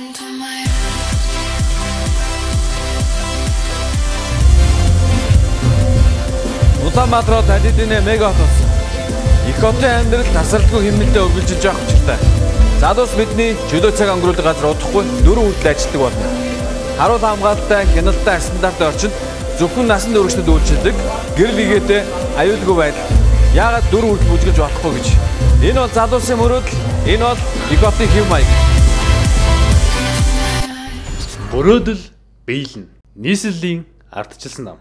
into my Улаанбаатарт Адидины мега хот болсон. Их хотын амьдрал тасралтгүй хэмнэлтэд өргөлжилж явах учиртай. Залуус бидний чөлөө цаг өнгөрүүлэх газар удахгүй дөрөв хүртэл ажилладаг болно. Харуул хамгаалалттай, хяналттай стандарт орчинд зөвхөн насан туршид үйлчилдэг гэрэл игээтэй аюулгүй байдал. Яагаад дөрөв хүртэл бүжгэлж болохгүй гэж. Энэ бол залуусын мөрөөдөл, энэ бол их хотын хэв маяг. Мөрөөдөл биелнэ. Нийслэлийн ардчилсан нам.